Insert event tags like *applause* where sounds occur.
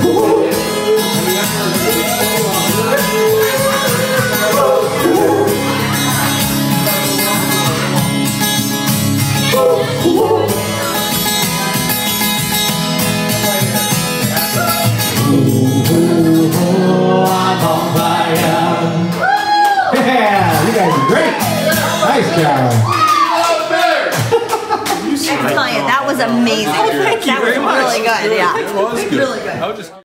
*laughs* Yeah, you guys are great. Nice job you, that was amazing. Oh, thank you that was much. really good. Yeah. It was good. Really good. I was just